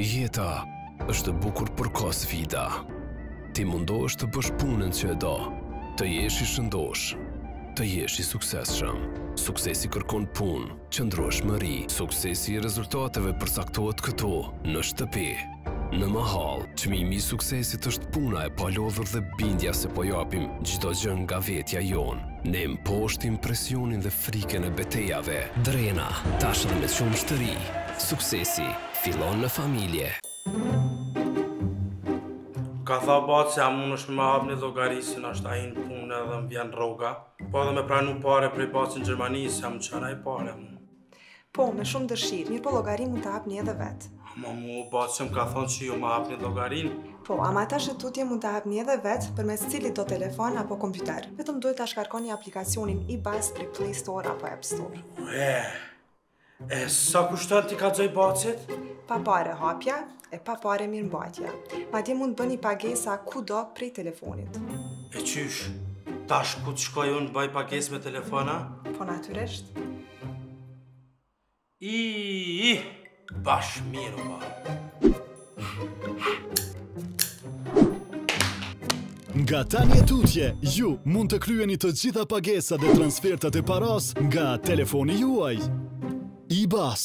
Jeta është e bukur përkrah sfidave. Të mundohesh të bësh punën që e do, të jesh i shëndosh, të jesh i suksesshëm. Suksesi kërkon punë, qëndrueshmëri. Suksesi i rezultateve përcaktohet këtu, në shtëpi. Në mëhallë, çmimi i suksesit është puna e palodhur dhe bindja se po japim çdo gjë nga vetja jonë. Ne mposhtim presionin dhe frikën e betejave. Drena, tashmë me qumësht të ri. Suksesi fillon në familje. Ka thanë baca a munesh me hapë një llogari se në shtator jam n'punë edhe më vjen rroga, po edhe me pranu pare prej bacit n'Gjermani se m'çon ai pare. Po, me shumë dëshirë, mirëpo llogarinë mund ta hapni edhe vetë. Ama mu baca më ka thonë që ju ma hapni llogarinë? Po, ama tash e tutje mund ta hapni edhe vetë përmes cilitdo telefon apo kompjuter. Vetëm duhet ta shkarkoni aplikacionin Ibas prej Play Store apo App Store. E, e sa kushton t'i kallxoj bacit? Pa pare hapja, E pa pare mirëmbajtja. Madje mund të bëni pagesa kudo prej telefonit. E qysh, tash ku të shkoj unë baj pagesë me telefon a? Po natyrisht. I, i, bash mirë, ma. Nga tani e tutje, ju mund të kryeni të gjitha pagesa dhe transfertat e parasë nga telefoni juaj. Ibas.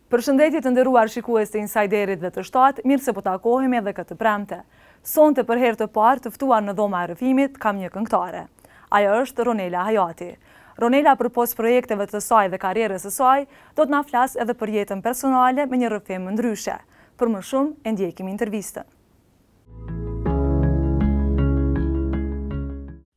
Përshëndetje të nderuar shikues të Insajderit dhe T7, mirë se po takohemi edhe këtë premte. Sonte për herë të parë të ftuar në Dhoma e Rrëfimit kam një këngëtare. Ajo është Ronela Hajati. Ronela përpos projekteve të saj dhe karrierës së saj, do të na flasë edhe për jetën personale me një rrëfim ndryshe. Për më shumë, e ndjekim intervistën.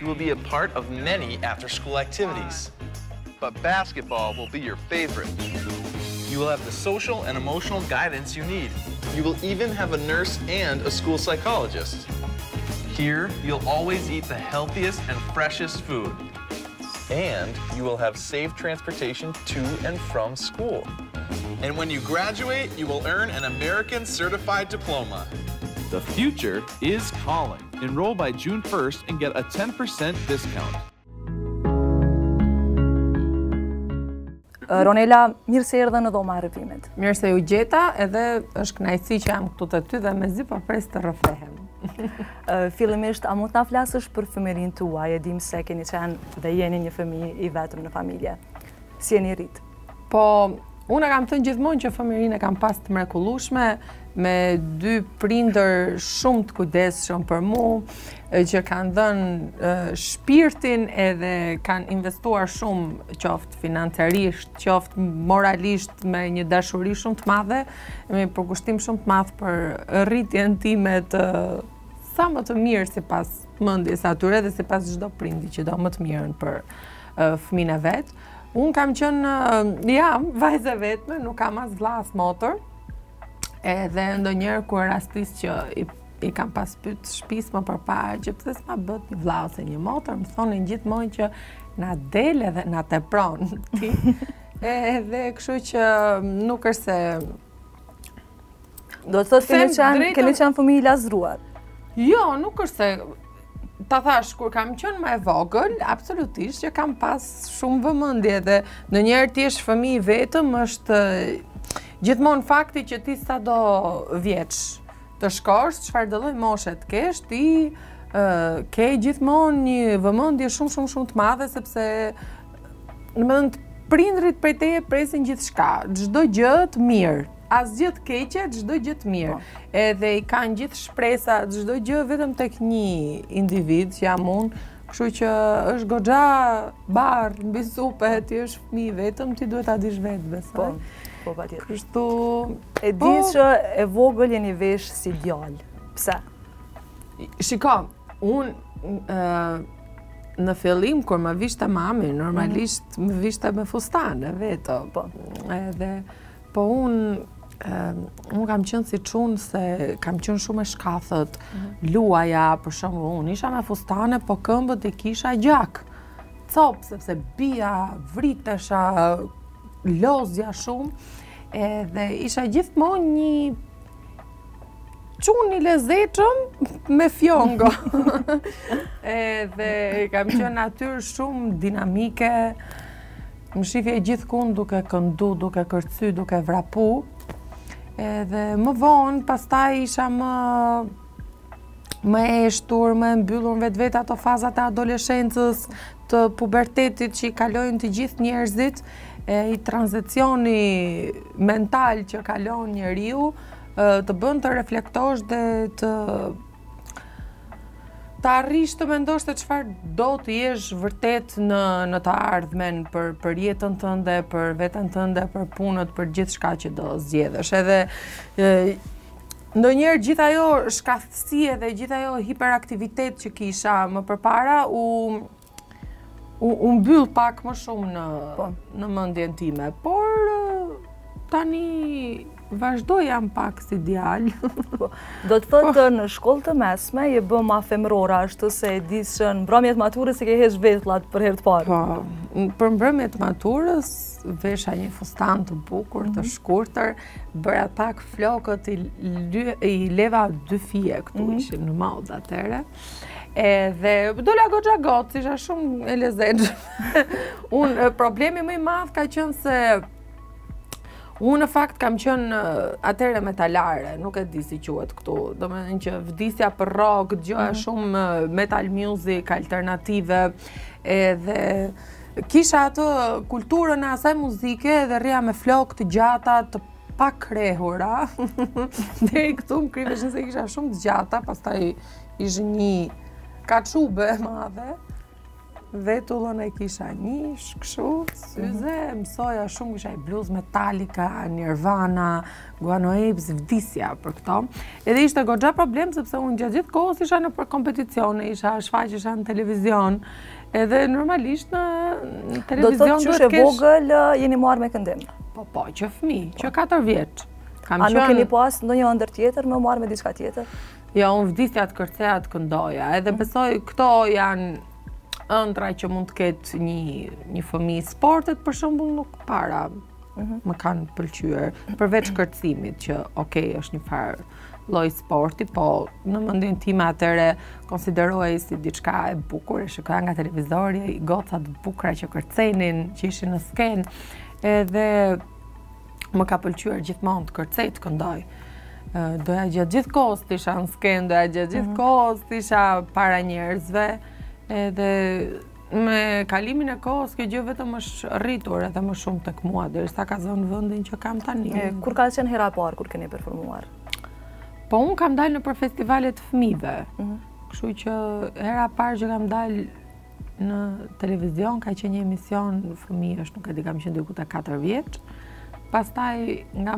You will be a part of many after-school activities. But basketball will be your favorite. You will have the social and emotional guidance you need. You will even have a nurse and a school psychologist. Here, you'll always eat the healthiest and freshest food. And you will have safe transportation to and from school. And when you graduate, you will earn an American Certified Diploma. The future is calling. Enroll by June 1st and get a 10% discount. Ronela, mirë se erdhe në Dhoma e Rrëfimit. Mirë se ju gjeta, edhe është knaqsi që jam këtu te ty dhe mezi po pres të rrëfehem. Fillimisht, a mund të na flasësh për fëmijërinë tuaj, e dimë se keni qenë dhe jeni një fëmijë i vetëm në familje. Si jeni rritë? Po, unë e kam thënë gjithmonë që fëmininë e kam pas të mrekullueshme, me dy prindër shumë të kujdesshëm për mu, që kanë dhënë shpirtin edhe kanë investuar shumë qoftë financiarisht, qoftë moralisht me një dashuri shumë të madhe, me një përkushtim shumë të madh për rritjen time sa më të mirë sipas mendjes së tyre dhe sipas çdo prindi që do më të mirën për fëmijën e vet. Unë kam qënë, jam, vajzë e vetme, nuk kam as vlla, as motër. Edhe ndonjëherë kur rastis që i, i kam pas pytë shpesh më përpara, që pse s'ma bët një vlla ose një motër, më thonin gjithmonë që na del edhe na tepron ti. Edhe kështu që nuk është se Do të thotë keni qenë keni qenë fëmijë i llastuar. Jo, nuk është se ta thash kur kam qenë më e vogël, absolutisht që kam pas shumë vëmendje dhe ndonjëherë të jesh fëmijë vetëm është gjithmonë fakti që ti sado vjeç të shkosh, çfarëdo lloj moshe të kesh, ti uh, ke gjithmonë një vëmendje shumë shumë shumë të madhe sepse në mëndë prindërit prej teje presin gjithçka, çdo gjë të mirë. asgjë të keqe, çdo gjë të mirë. Po. Edhe i kanë gjithë shpresat, çdo gjë vetëm tek një individ që jam unë. Kështu që është goxha barrë mbi supe, të jesh fëmijë vetëm, ti duhet ta dish vetë besoj. Po. Po patjetër. Kështu e di po. që e vogël jeni vesh si djalë. Pse? Shiko, unë në fillim kur më vishte mami, normalisht mm. më vishte me fustane vetë, po. Edhe Po unë, unë kam qenë si çun se kam qenë shumë e shkathët, mhm. luaja, për shembull, unë isha me fustane, po këmbët i kisha gjak. Copë, sepse bija, vritesha, lozja shumë, edhe isha gjithmonë një çun i lezetshëm me fjongo. Edhe kam qënë natyrë shumë dinamike, Më shihje gjithkund duke këndu, duke kërcy, duke vrapu. Edhe më vonë, pastaj isha më më e heshtur, më e mbyllur në vetvete ato fazat e adoleshencës, të pubertetit që i kalojnë të gjithë njerëzit, ai tranzicioni mental që kalon njeriu, të bën të reflektosh dhe të Të arrish të mendosh se çfarë do të jesh vërtet në në të ardhmen për për jetën tënde, për veten tënde, për punët, për gjithçka që do zgjedhësh. Edhe ndonjëherë gjithë ajo shkathësi edhe gjithë ai hiperaktivitet që kisha më përpara u U mbyll pak më shumë në po. në mendjen time, por tani vazhdoj, jam pak si djalë. Po, do të thotë po. në shkollë të mesme je bë ma femërore, ashtu se e di që në mbrëmje të maturës i ke heq vetullat për herë të parë. Po, për mbrëmje të maturës vesha një fustan të bukur, të mhm. shkurtër, bëra pak flokët i leja dy fije këtu mhm. ishim në modë atëherë. Edhe dola goxha gocë, isha shumë e lezetshme. Unë, problemi më i madh ka qenë se... Unë në fakt kam qenë atëhere metalare, nuk e di si quhet këtu. Domethënë që vdisja për rock, gjoja mhm. shumë metal music, alternative. Edhe kisha atë kulturën e asaj muzike dhe rria me flokë të gjata, të pakrehura, deri këtu më kriheshin se i kisha shumë të gjata, pastaj ishte një kaçube e madhe, vetullat i kisha një kështu, syze, mhm. mësoja shumë, kisha një bluzë Metallica, Nirvana, Guano Apes, vdisja për këto. Edhe ishte goxha problem, sepse unë gjatë gjithë kohës isha nëpër kompeticione, isha shfaqje, isha në televizion, Edhe normalisht në televizion duhet të kesh... Do të thotë qysh e vogël, jeni marrë me këndim. Po, po, që fëmijë, që 4 vjeç. A nuk keni pas ndonjë ëndërr tjetër, me u marrë me diçka tjetër? Jo, unë vdisja të kërceja, të këndoja, edhe mm. besoj këto janë ëndrra që mund të ketë një fëmijë, sportet për shembull nuk para mhm. më kanë pëlqyer, përveç kërcimit që, okej, është një farë lloj sporti, po në mendjen time atëhere konsiderohej si diçka e bukur, e shikoja nga televizori, goca të bukura që kërcenin, që ishin në skenë, edhe më ka pëlqyer gjithmonë të kërcej të këndoj. Doja gjatë gjithë kohës të isha në skenë, doja gjatë gjithë mhm. kohës të isha para njerëzve, edhe Me kalimin e kohës, kjo gjë vetëm është rritur edhe më shumë tek mua, derisa ka zënë vendin që kam tani. Kur ka qenë hera e parë, kur keni performuar? Po, unë kam dalë nëpër festivale të fëmijëve. Mhm. Kështu që hera e parë që kam dalë në televizion, ka qenë një emision fëmijësh, nuk e di kam qenë diku te 4 vjeçe. Pastaj nga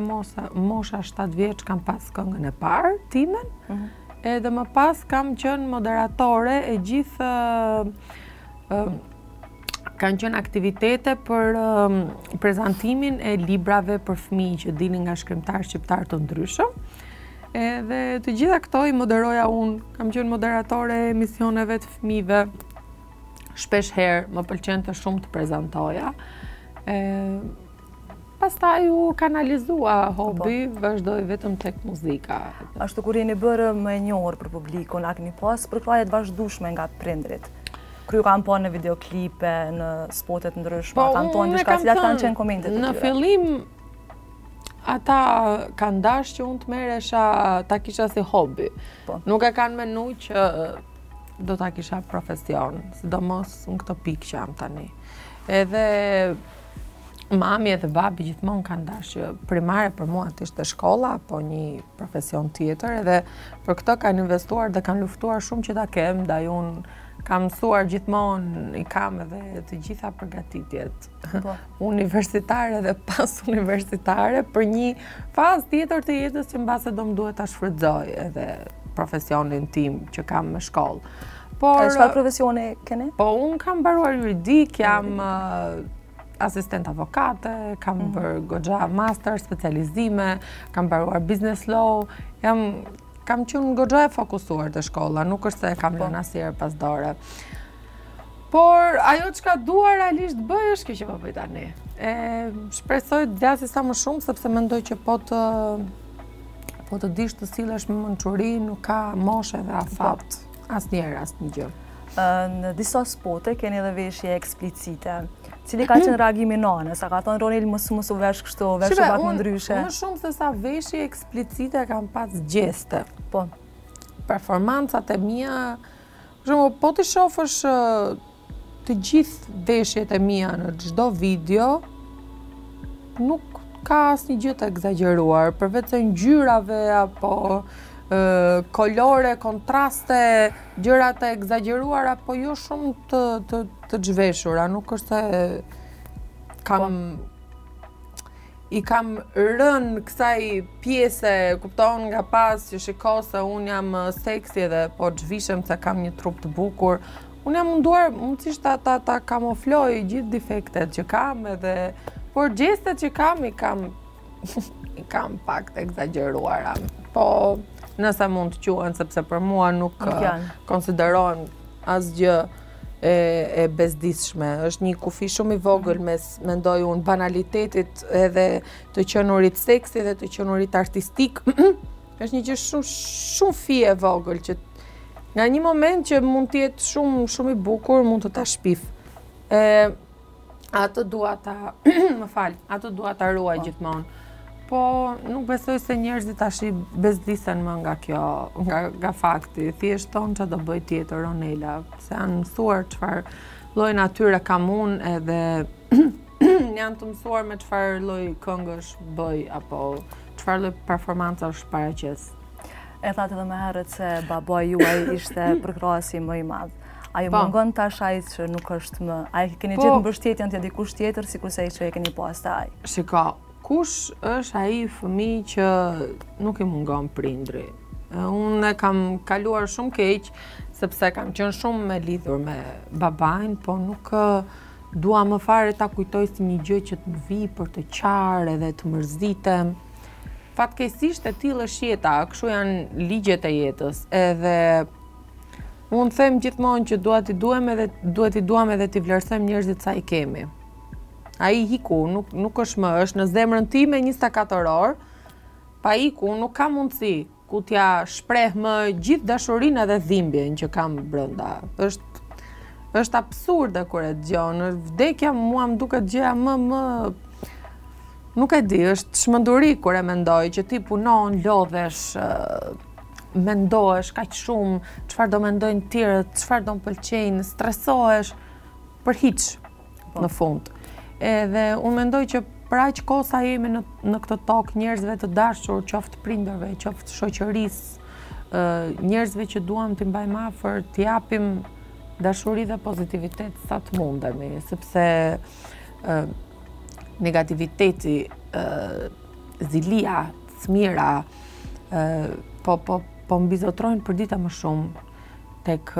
mosha 7 vjeçe kam pas këngën e parë, timen. Mhm. Edhe më pas kam qenë moderatore e gjithë kanë qenë aktivitete për um, prezantimin e librave për fëmijë që dilnin nga shkrimtarë shqiptarë të ndryshëm. Edhe të gjitha këto i moderoja unë, kam qenë moderatore e emisioneve të fëmijëve. Shpesh herë më pëlqente shumë të prezantoja. Ë Pastaj u kanalizua hobi, vazhdoi vetëm tek muzika. Ashtu kur jeni bërë më e njohur për publikun, a keni pas përkrahje të vazhdueshme nga prindërit? Kur ju kanë pa në videoklipe, në spote të ndryshme, po, kanë thonë diçka, cilat kanë qenë komentet e tyre? Në fillim, ata kanë dash që unë të merresha, ta kisha si hobi. Po. Nuk e kanë menu që do ta kisha profesion, sidomos në këtë pikë që jam tani. Edhe Mami edhe babi gjithmonë kanë dashë që primare për mua të ishte shkolla apo një profesion tjetër edhe për këtë kanë investuar dhe kanë luftuar shumë që ta kem, ndaj unë kam mësuar gjithmonë, i kam edhe të gjitha përgatitjet po. universitare dhe pas universitare për një fazë tjetër të jetës që mbase do më duhet ta shfrytëzoj edhe profesionin tim që kam me shkollë. Por... E çfarë profesioni keni? Po, unë kam mbaruar juridik, jam asistent avokate, kam mhm. bërë goxha master, specializime, kam mbaruar business law, jam... Kam qënë goxha e fokusuar te shkolla, nuk është se kam po. lënë asnjëherë pas dore. Por, ajo çka dua realisht të bëj, është kjo që po bëj tani. Shpresoj të zgjasi sa më shumë, sepse mendoj që po të Po të dish të sillesh me mënçuri nuk ka moshë dhe afat, po. asnjëherë, asnjë gjë. Në disa spote keni edhe veshje eksplicite. Cili ka qenë reagimi i nanës? A ka thonë Ronela mos mos u vesh kështu, veshu pak më ndryshe? Më shumë se sa veshje eksplicite kam pas gjeste. Po. Performancat e mia, shumë, po t'i shofësh Të gjitha veshjet e mia në çdo video nuk ka asnjë gjë të ekzagjeruar, përveçse ngjyrave apo kolore, kontraste, gjëra të ekzagjeruara, po jo shumë të të të zhveshura, nuk është se kam po. i kam rënë kësaj pjese, kupton nga pas që shiko se unë jam seksi dhe po zhvishem se kam një trup të bukur, Unë jam munduar mundësisht ta ta ta kamufloj gjithë defektet që kam edhe por gjestet që kam i kam i kam pak të ekzagjeruara. Po nëse mund të quhen sepse për mua nuk konsiderohen asgjë e e bezdisshme. Është një kufi shumë i vogël mhm. mes mendoj unë banalitetit edhe të qenurit seksi dhe të qenurit artistik. Është një gjë shumë shumë fije e vogël që nga një moment që mund të jetë shumë shumë i bukur, mund të ta shpif. Ë atë dua ta, më fal, atë dua ta ruaj po. gjithmonë. Po nuk besoj se njerëzit tash i bezdisen më nga kjo, nga nga fakti. Thjesht thonë ça do bëjë tjetër Ronela, se janë mësuar çfarë lloj natyre kam unë edhe Janë të mësuar me çfarë lloj këngësh bëj apo çfarë lloj performancash paraqes. E thatë edhe më herët se babai juaj ishte përkrahësi më i madh. A ju po. mungon tash ai që nuk është më... A e keni po. gjetë mbështetjen te dikush tjetër, sikurse që e keni pas te ai? Shiko, kush është ai fëmijë që nuk i mungon prindi? Unë e kam kaluar shumë keq, sepse kam qënë shumë e lidhur me babain, po nuk... Dua më fare ta kujtoj si një gjë që të më vijë për të qarë edhe të mërzitem. Fatkeqësisht e tillë është jeta, kështu janë ligjet e jetës. Edhe unë them gjithmonë që dua t'i duam edhe duhet t'i duam edhe t'i vlerësojmë njerëzit sa i kemi. Ai iku, nuk nuk është më, është në zemrën time 24 orë. Pa iku, nuk ka mundësi. ku t'ja shpreh më gjithë dashurinë edhe dhimbjen që kam brenda. Është është absurde kur e dëgjon. Vdekja mua më duket gjëja më më nuk e di, është çmenduri kur e mendoj që ti punon, lodhesh, mendohesh kaq shumë, çfarë do mendojnë të tjerët, çfarë do më pëlqejnë, stresohesh për hiç. po. në fund. Edhe unë mendoj që për aq kohë sa jemi në në këtë tokë njerëzve të dashur, qoftë prindërve, qoftë shoqërisë, njerëzve që duam t'i mbajmë afër, të japim dashuri dhe pozitivitet sa të mundemi, sepse negativiteti, zilia, smira, po po po mbizotërojnë përdita më shumë. tek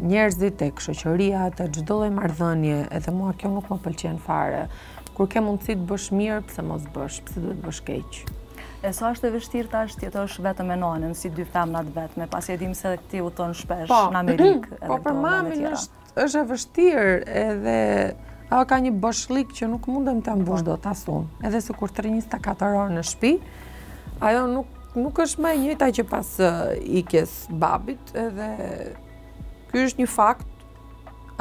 njerëzit, tek shoqëria, tek çdo lloj marrëdhënie, edhe mua kjo nuk më pëlqen fare. Kur ke mundësi të bësh mirë, pse mos bësh, pse duhet të bësh keq. E sa është e vështirë tash të jetosh vetëm me nënën, si dy femna të vetme, pasi e dimë se ti udhëton shpesh po, në Amerikë. Po për mamin është Është e vështirë edhe ajo ka një boshllëk që nuk mundem ta mbush dot as unë. Edhe sikur të rri njëzet e katër orë në shpi, ajo nuk, nuk është më e njëjta që pas ikjes babit, edhe ky është një fakt,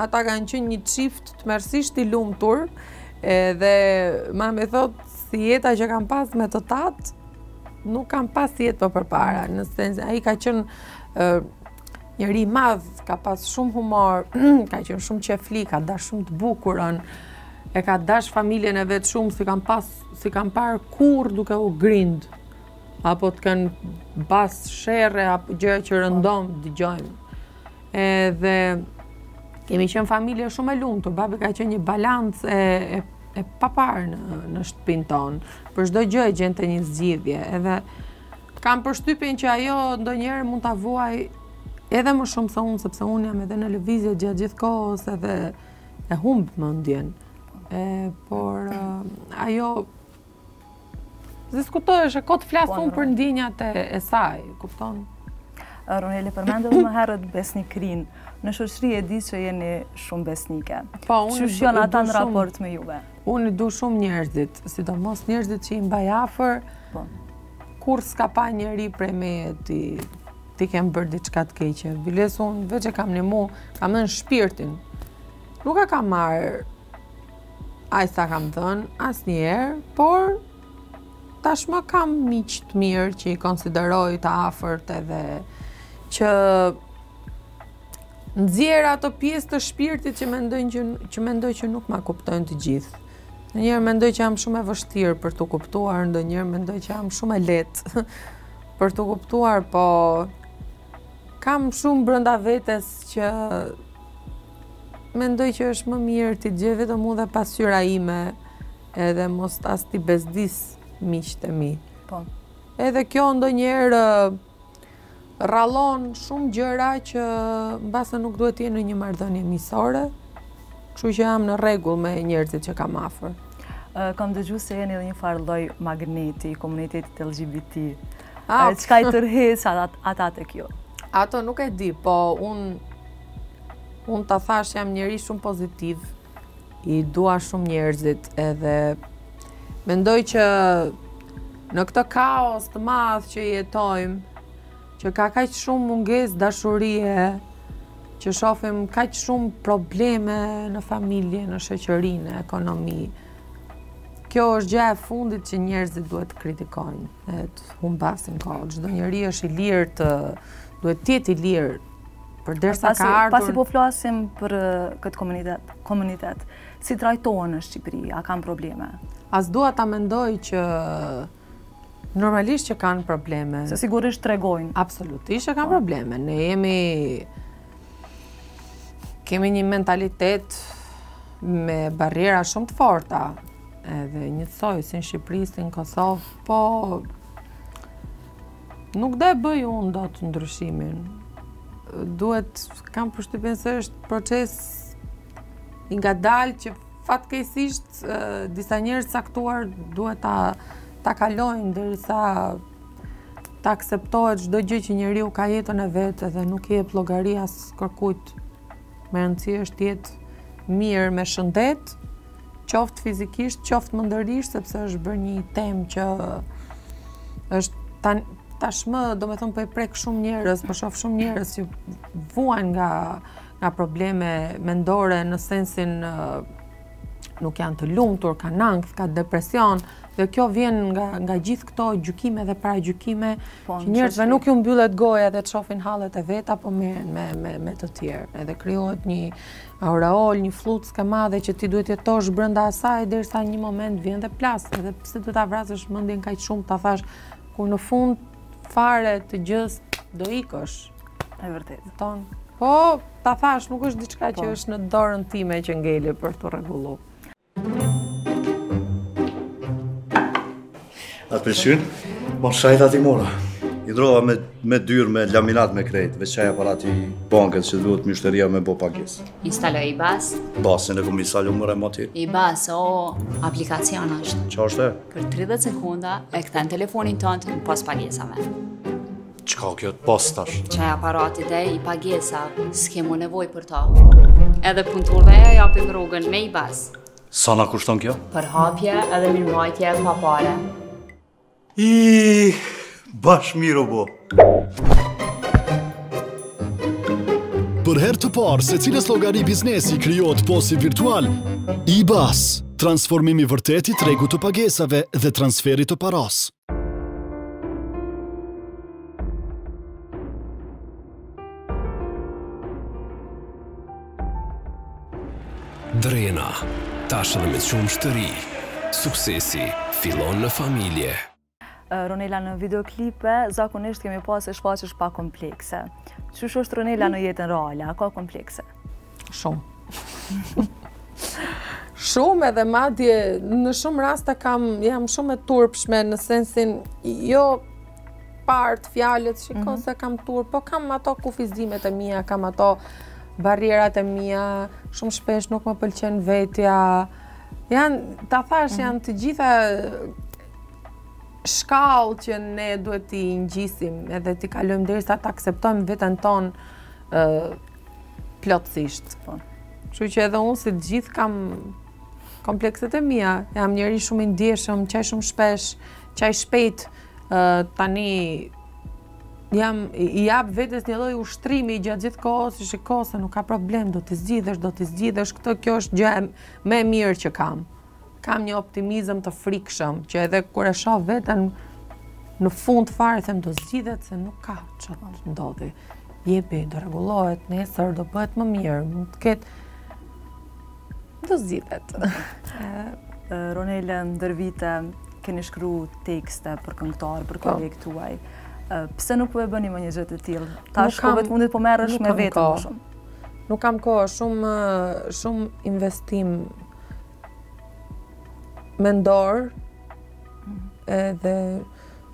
ata kanë qenë një çift tmerrësisht i lumtur, edhe mami thotë si jeta që kam pas me tët atë, nuk kam pas jetë për përpara, në sensin, ai ka qenë Njeri i madh, ka pas shumë humor, ka qenë shumë qejfli, ka dash shumë të bukurën, e ka dash familjen e vet shumë, s'i kam pas, s'i kam parë kurrë duke u grind, apo të kenë pas sherre, apo gjëra që rëndom dëgjojmë. Edhe, kemi qenë familje shumë e lumtur, babi ka qenë një balancë e, e, e paparë në, në shtëpinë tonë, për çdo gjë e gjente një zgjidhje, edhe, Kam përshtypjen që ajo ndonjëherë mund ta vuajë edhe më shumë se unë, sepse unë jam edhe në lëvizje gjatë gjithë kohës edhe e humb mendjen. E por uh, ajo s'diskutohet që kot flas po, unë për ndjenjat e, e saj, kupton? Ronela, përmende dhe më herët besnikërinë. Në shoqëri e di që jeni shumë besnike. Po, unë shumë besnike. Qysh janë ata në raport me juve? Unë du shumë njerëzit, sidomos njerëzit që i mbaj afër, po. kurrë s'ka pa njeri prej meje, t'i kem bërë diçka të keqe. Biles unë veç e kam ndihmu, kam dhënë shpirtin. Nuk e kam marrë, aq sa kam dhënë, asnjëherë, por tashmë kam miq të mirë që i konsideroj të afërt edhe që Nxjerr ato pjesë të shpirtit që mendoj që që mendoj që nuk ma kuptojnë të gjithë. Ndonjëherë mendoj që jam shumë e vështirë për t'u kuptuar, ndonjëherë mendoj që jam shumë e lehtë për t'u kuptuar, po kam shumë brenda vetes që mendoj që është më mirë t'i nxjerr vetëm unë dhe pasqyra ime, edhe mos as t'i bezdis miqtë e mi. Po. Edhe kjo ndonjëherë Rrallon shumë gjëra që mbase nuk duhet të jenë në një marrëdhënie miqësore. Kështu që jam në rregull me njerëzit që kam afër. Kam dëgju se jeni edhe një farë lloj magneti i komunitetit LGBT. A, çka i tërheq ata te kjo? Atë nuk e di, po unë unë të thashë jam njeri shumë pozitiv, i dua shumë njerëzit edhe mendoj që në këtë kaos të madh që jetojmë, që ka kaq shumë mungesë dashurie, që shofim kaq shumë probleme në familje, në shoqëri, në ekonomi. Kjo është gjëja e fundit që njerëzit duhet të kritikojnë, e të humbasin kohë. Çdo njeri është i lirë të duhet të jetë i lirë Përderisa ka ardhur... Pasi po flasim për këtë komunitet, si trajtohen në Shqipëri, a kanë probleme? As dua ta mendoj që normalisht që kanë probleme. Se sigurisht tregojnë. Absolutisht që kanë po. probleme. Ne jemi... Kemi një mentalitet me barriera shumë të forta. Edhe njësoj, si në Shqipëri, si në Kosovë, po... Nuk do e bëj unë dot ndryshimin. Duhet, kam përshtypjen se është proces i ngadaltë që fatkeqësisht disa njerëz të caktuar duhet ta, ta kalojnë derisa të akceptohet çdo gjë që njeriu ka jetën e vet edhe nuk i jep llogari as kërkujt Me rëndësi është të jetë mirë me shëndet, qoftë fizikisht, qoftë mendërisht, sepse është bërë një temë që është tan, tashmë, domethënë, për po e prek shumë njerëz, për po shof shumë njerëz që vuajnë nga, nga probleme mendore në sensin nuk janë të lumtur, kanë ankth, kanë depresion, dhe kjo vjen nga nga gjithë këto gjykime dhe paragjykime, po, që njerëzve nuk ju mbyllet goja dhe të shofin hallet e veta, po merren me me me të tjerë. Edhe krijohet një aureol, një flluskë e madhe që ti duhet të jetosh brenda asaj derisa një moment vjen dhe plas, edhe pse duhet ta vrasësh mendjen kaq shumë ta thashë kur në fund fare të gjësë do ikësh. E vërtetë. Ton. Po, ta thashë, nuk është diçka që po është në dorën time që ngeli për të rregullu. A të përfundove shopin ti more. I ndrrova me, me dyer, me laminat, me krejt, veç qaj aparati bankës që duhet myshteria me bo pagesë. Instalo iBas? Bas, ne e kemi instalu more moti. iBas, o, aplikacion është. Qa është ai? Për 30 sekunda e kthen telefonin tënd në POS pagesave. Çka kjo POS tash? Qaj aparati për pagesa, s'ke mo nevojë për ta. Edhe puntorëve ua japim rrogën me iBas. Sa na kushton kjo? Për hapje edhe mirëmbajtje e ke pa pare. I, bash mirë o bo. Për herë të parë secilës llogari biznesi i krijohet POS-i virtual, iBas, transformimi i vërtetë i tregut të pagesave dhe transferit të parasë. Drena, tash edhe me Qumështore, suksesi fillon në familje. Ronela në videoklipe, zakonisht kemi pa se shfaqesh pa komplekse. Qysh është Ronela në jetën reale, a ka komplekse? Shumë. Shumë edhe madje në shumë raste kam jam shumë e turpshme në sensin jo për t' fjalët shiko mm -hmm. se kam turp, po kam ato kufizimet e mia, kam ato barrierat e mia, shumë shpesh nuk më pëlqen vetja. Janë ta thashë mm -hmm. janë të gjitha shkallë që ne duhet t'i ngjisim edhe t'i kalojmë derisa ta akseptojmë veten tonë plotësisht. Po. Kështu që edhe unë si të gjithë kam komplekset e mia. Jam njeri shumë i ndjeshëm, qaj shumë shpesh, qaj shpejt. Uh, tani jam i jap vetes një lloj ushtrimi gjatë gjithë kohës, si shiko se nuk ka problem, do t'i zgjidhësh, do t'i zgjidhësh këto, kjo është gjëja më e mirë që kam. Kam një optimizëm të frikshëm, që edhe kur e shoh veten në fund fare them do zgjidhet se nuk ka çfarë të ndodhë. Jepi, do rregullohet, nesër do bëhet më mirë, mund të ketë do zgjidhet. Ronela ndër vite keni shkru tekste për këngëtarë, për po kolegët tuaj. Pse nuk po e bëni më një gjë të tillë? Tash po vetëm mundit po merresh me veten më shumë. Nuk kam kohë, shumë shumë investim mendor edhe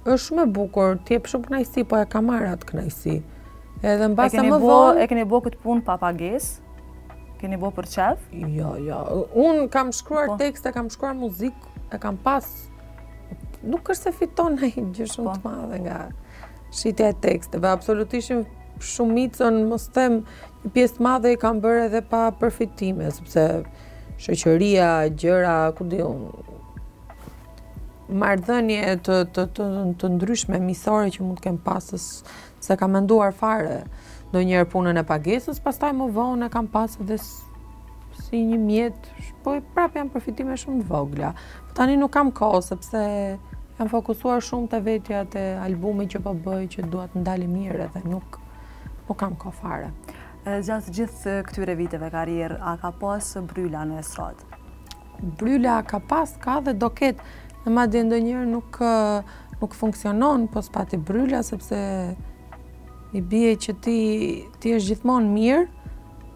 është shumë e bukur, të jep shumë kënaqësi, po e ka marrë atë kënaqësi. Edhe mbase më vonë e keni bë këtë punë pa pagesë. Keni bë për qejf? Jo, jo. Unë kam shkruar po. tekste, kam shkruar muzikë, e kam pas. Nuk është se fiton ai gjë shumë po. të madhe nga shitja e teksteve. Absolutisht, shumicën, mos them Një pjesë të madhe i kam bërë edhe pa përfitime, sepse shoqëria, gjëra, ku di unë, marrëdhënie të, të, të, të ndryshme miqësore që mund të kem pas, s'e kam menduar fare ndonjëherë punën e pagesës, pastaj më vonë e kam pas edhe si një mjet, po prapë janë përfitime shumë të vogla. Po tani nuk kam kohë, sepse jam fokusuar shumë te vetja, te albumi që po bëj, që dua të dali mirë dhe nuk, Nuk kam kohë fare. Gjatë gjithë këtyre viteve karrierë, a ka pas bërryla në estradë? Bërryla ka pas, ka dhe do ketë. Madje ndonjëherë nuk, nuk funksionon po s'pati bërryla, sepse i bie që ti, ti është gjithmonë mirë,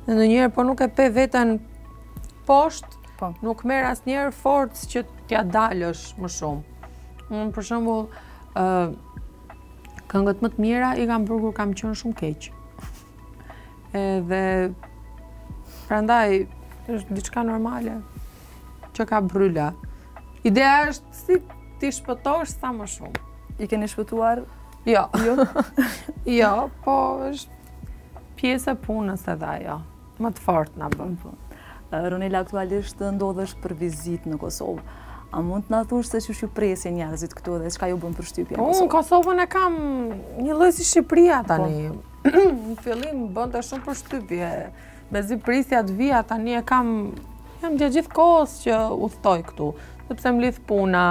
dhe ndonjëherë po nuk e pe vetën poshtë, po. nuk merr asnjëherë forcë që t'ia dalësh më shumë. Unë për shembull, uh, Këngët më të mira i kam bërë kur kam qenë shumë keq. Edhe prandaj është diçka normale që ka bërryla. Ideja është si t'i shpëtosh sa më shumë. I keni shpëtuar? Jo. Jo, jo po është pjesë e punës edhe ajo. Më të fort na bën. Po. Ronela aktualisht ndodhesh për vizitë në Kosovë. A mund të na thush se si ju presin njerëzit këtu dhe çka ju bën përshtypje në Kosovë? Unë Kosovën e kam njëlloj si Shqipëria po. tani. Në fillim më bënte shumë përshtypje. Mezi prisja të vija tani e kam jam gjatë gjithë kohës që udhtoj këtu, sepse më lidh puna.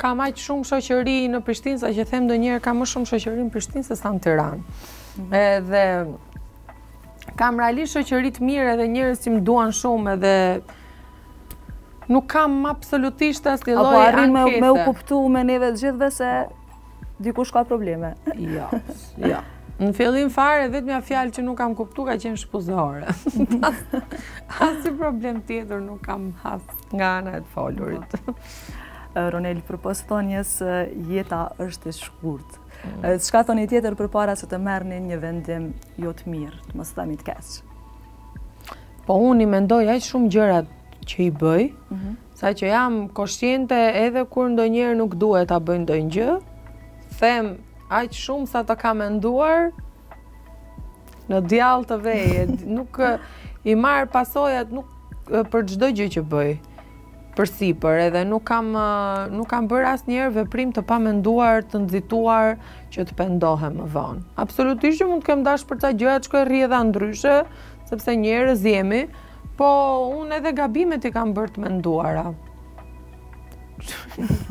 Kam aq shumë shoqëri në Prishtinë, saqë them ndonjëherë kam më shumë shoqëri në Prishtinë sesa në Tiranë. Mhm. Edhe kam realisht shoqëri të mirë edhe njerëz që më duan shumë edhe nuk kam absolutisht asnjë lloj ankese. A po arrin me, me u kuptu me neve të gjithëve, se dikush ka probleme. Jo, jo. Në fillim fare, e vetmja fjalë që nuk kam kuptu ka qenë shpuzore. Asnjë problem tjetër nuk kam has nga ana e të folurit. Ronela, përpos thënies se jeta është e shkurtë. Çka thoni tjetër përpara se të merni një vendim jo të mirë, të mos themi të keq? Po unë i mendoj aq shumë gjërat që i bëj, mhm. saqë jam koshiente edhe kur ndonjëherë nuk duhet ta bëj ndonjë gjë, them aq shumë sa të kam menduar në djallë të vejë, nuk i marr pasojat nuk për çdo gjë që bëj. përsipër edhe nuk kam nuk kam bërë asnjëherë veprim të pamenduar, të nxituar që të pendohem më vonë. Absolutisht që mund të kem dash për ca gjëra që të rridhnin ndryshe, sepse njerëz jemi, po unë edhe gabimet i kam bërë të menduara.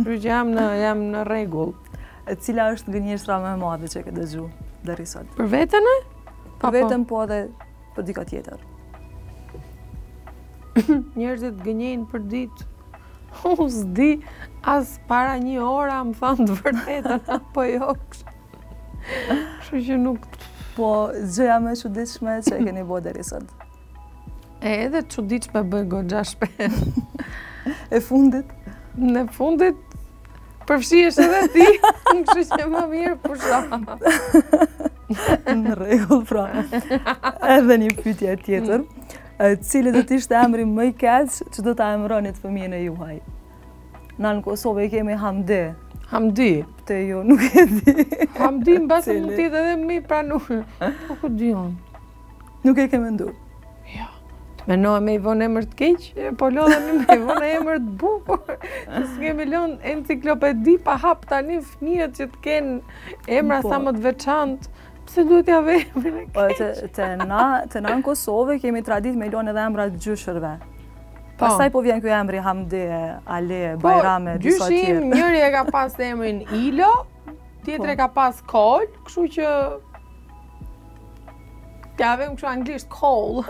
Që jam në jam në rregull. E cila është gënjeshtra më e madhe që ke dëgju deri sot? Për veten e? Për veten po edhe për diçka tjetër. Njerëzit gënjejnë përditë. Unë s'di, as para një ora më thanë të vërtetën, apo jo, kështu që nuk... Po, gjëja më e çuditshme që e keni bo deri sot. E edhe çuditshme bëj goxha shpesh. E fundit? E fundit, Përfshihesh edhe ti, unë kështu që më mirë pusho. Në rregull pra. Edhe një pyetje tjetër. Cili do të ishte emri më i keq që do ta emëronit fëmijën e juaj? Na në Kosovë e kemi Hamdi. Hamdi. Te ju, nuk e di. Hamdi mbase mund të jetë edhe më i pranuar. Po ku di unë? Nuk e ke mendu? Jo. Të mendohem me i vonë emër të keq, po lodhemi me i vonë emër të bukur. Që s'kemi lënë enciklopedi pa hap tani për fëmijët që të kenë emra po. sa më të veçantë. Pse duhet t'ia vëmë emrin, po, keq? Te, te, na, te na në Kosovë kemi traditë me i lënë edhe emrat e gjyshërve. Po. Pastaj po vjen ky emri Hamde, Ale, po, Bajrame, disa tjerë. Po, gjyshi im, njëri e ka pas emrin Ilo, tjetri e ka pas Kol, kështu që T'ia vëmë kështu anglisht, coal.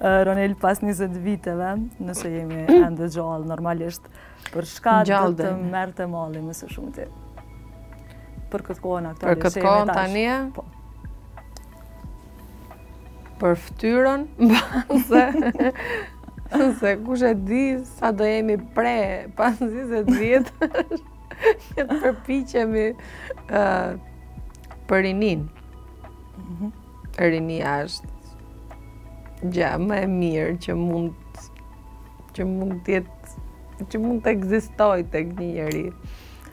Ronela, pas 20 viteve, nëse jemi ende gjallë, normalisht, për çka do të merrte malli më së shumti Për këtë kohën aktualisht, për këtë kohën e tanishme? Po. Për fytyrën, se, se kush e di sa do jemi pre, pas 20 vite, Që të përpiqemi uh, për rininë. Mm -hmm. Rinia është gjëja më e mirë që mund që mund të jetë që mund të ekzistojë tek një njeri.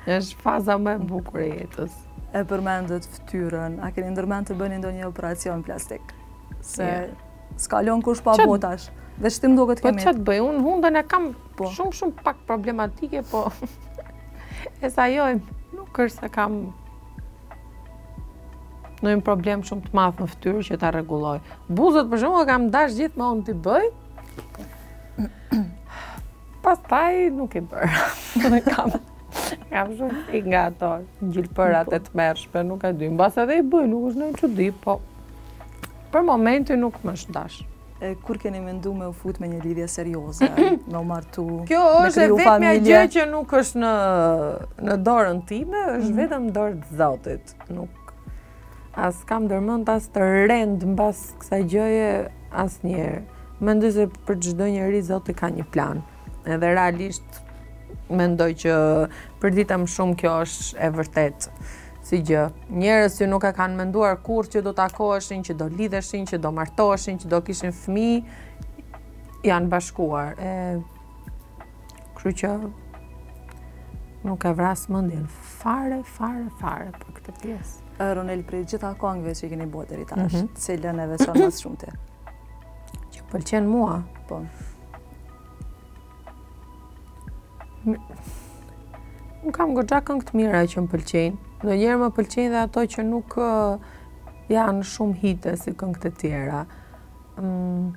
Është faza më e bukur e jetës. E përmendët fytyrën, a keni ndërmend të bëni ndonjë operacion plastik? Se S'ka lënë kush pa botoks. Dhe shtim do këtë kemi. Po që të bëj, unë hundën e kam po, shumë shumë pak problematike, po e sa jojmë, nuk është se kam ndonjë problem shumë të madh në fytyrë që ta rregulloj. Buzët për shembull i kam dash gjithmonë t'i bëj, pastaj nuk i bëra. Në kam, kam shumë frikë nga ato gjilpërat e tmerrshme, nuk e di. Mbase edhe i bëj, nuk është se e di, po Për momentin nuk më është dasht. Kur keni mendu me u fut në një lidhje serioze, me u martu, me kriju familje? Kjo është e vetëmja gjë që nuk është në dorën time, është mhm. vetëm n'dorë të Zotit. Nuk, as kam ndërmend, as të rend, mbas kësaj gjëje, asnjëherë. Mendoj se për çdo njeri, Zoti ka një plan. edhe realisht mendoj që përditë e më shumë kjo është e vërtetë si gjë. Njerëz që nuk e kanë menduar kurrë që do takoheshin, që do lidheshin, që do martoheshin, që do kishin fmijë, janë bashkuar. E, kështu që nuk e vras mendjen fare, fare, fare për këtë pjesë. Ronela, prej gjitha kangve që i keni bërë deri tash, mm -hmm. cilën e veçon më së shumti? Që më pëlqen mua. Po. Unë kam goxha këngë të mira që më pëlqejnë. Ndonjëherë më pëlqejnë dhe ato që nuk janë shumë hite si këngët e tjera. Mm,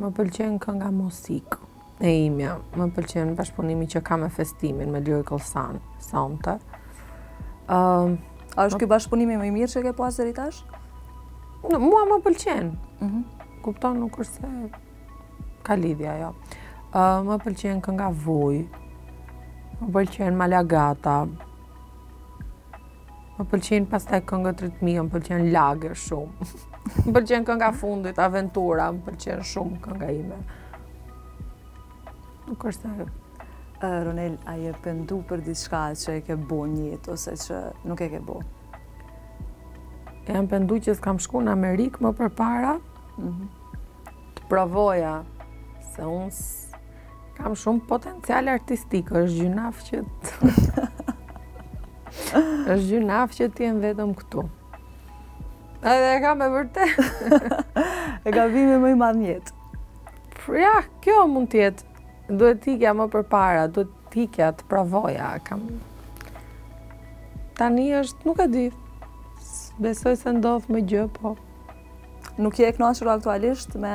më pëlqen kënga Muzika e imja. Më pëlqen bashkëpunimi që kam me Festimin, me Lyrical Son, Sonte. Um, A është ky bashkëpunimi më i mirë që ke pasë deri tash? Mua më pëlqen. Mhm. Kupton nuk është se Ka lidhje ajo. Uh, më pëlqen kënga Vuj. Më pëlqen Mala Gata. Më pëlqen pastaj këngët ritmia, më pëlqen Lagje shumë. më pëlqen kënga e fundit, Aventura, më pëlqen shumë kënga ime. Nuk është ajo. Uh, Ronela, a je pendu për diçka që e ke bo n'jetë, ose që nuk e ke bo? Jam pendu që s'kam shku në Amerikë më përpara, mm -hmm. të provoja se unë kam shumë potencial artistik, është gjynaf që të... është gjynaf që të jem vetëm këtu. Edhe e kam me vërte. E ka gabimi më i madh n'jetë. Ja, kjo mund t'jetë. Duhet t'ikja më përpara, duhet t'ikja të provoja. Kam... Tani është, nuk e di, s'besoj se ndodh më gjë, po Nuk je e kënaqur aktualisht me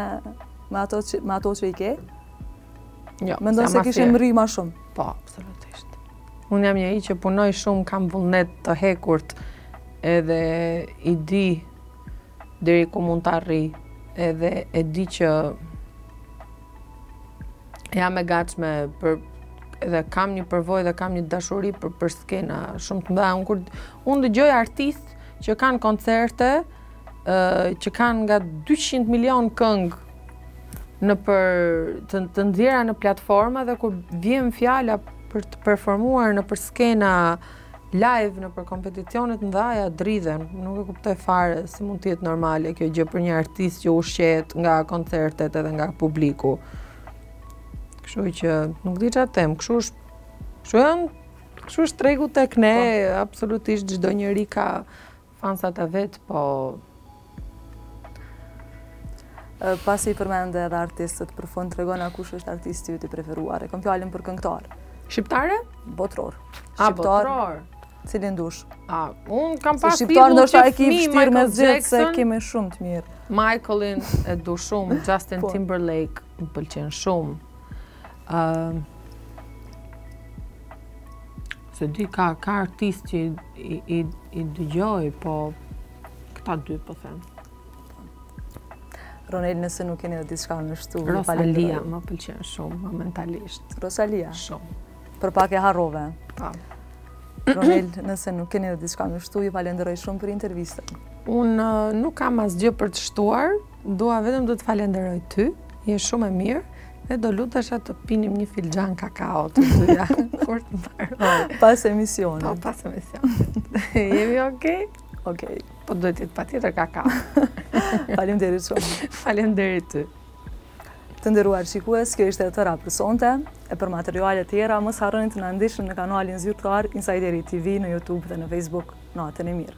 me ato që me ato që i ke? Jo. Mendon se kishe me arrit ma shumë? Po, absolutisht. Unë jam njeri që punoj shumë, kam vullnet të hekurt edhe i di deri ku mund të arrij edhe e di që jam e gatshme për dhe kam një përvojë dhe kam një dashuri për për skena shumë të mëdha. Unë kur unë dëgjoj artistë që kanë koncerte ë që kanë nga 200 milion këngë nëpër të, të nxjerra në platforma dhe kur vjen fjala për të performuar nëpër skena Live nëpër kompeticione të mëdha dridhen. Nuk e kuptoj fare si mund të jetë normale kjo gjë për një artist që ushqehet nga koncertet edhe nga publiku. Kështu që nuk di çfarë them. Kështu është. Kështu janë Kështu është tregu tek ne, po. absolutisht çdo njeri ka Fansat e vet po Pasi i përmende edhe artistët për fund tregom kush është artisti yt i preferuar. E kam fjalën për këngëtar. Shqiptare? Botëror. A botëror? Cilin dush? A, unë kam pas idhull që fëmijë Michael Jackson. Shqiptar ndoshta e ke vështirë me zgjedh se kemi shumë të mirë. Michaelin e du shumë, po. Justin Timberlake më pëlqen shumë. Ëm S'e di, ka ka artistë që i i i dëgjoj, po këta dy po them. Ronel, nëse nuk ke edhe diçka me shtu Rosalia më pëlqen shumë, momentalisht. Rosalia? Shumë. Për pak e harrove? Pa. Po. Ronel, nëse nuk ke edhe diçka me shtu, ju falenderoj shumë për intervistën. Unë uh, nuk kam asgjë për të shtuar, Dua vetëm të të falenderoj ty, je shumë e mirë dhe do lutesha të pinim një filxhan kakao të dyja kur të mbarojë. Pas emisionit. Po, pas emisionit. Jemi okay? Okay. Po duhet të jetë patjetër kakao. Faleminderit shumë. Faleminderit ty. Të nderuar shikues, kjo ishte e tëra për sonte. E për materiale tjera, mos harroni të na ndiqni në kanalin zyrtar Insideri TV në YouTube dhe në Facebook. Natën e mirë.